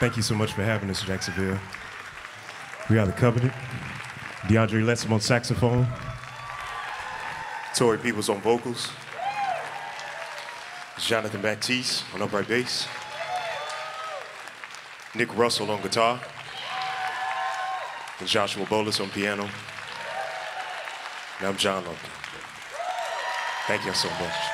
Thank you so much for having us, Jacksonville. We are the Covenant. DeAndre Letsom on saxophone. Tori Peoples on vocals. Jonathan Baptiste on upright bass. Nick Russell on guitar. And Joshua Bolus on piano. And I'm John Lumpkin. Thank you so much.